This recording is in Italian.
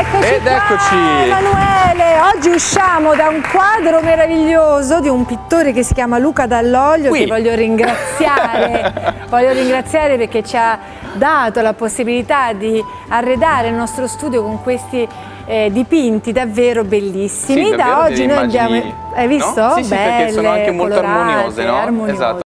Eccoci Ed qua, eccoci. Emanuele, oggi usciamo da un quadro meraviglioso di un pittore che si chiama Luca Dall'Olio Qui. che voglio ringraziare, voglio ringraziare perché ci ha dato la possibilità di arredare il nostro studio con questi eh, dipinti davvero bellissimi. Sì, da oggi noi immagini, abbiamo... Hai visto? no? Sì, sì, perché sono anche molto colorate, armoniose, no? armoniose. Esatto.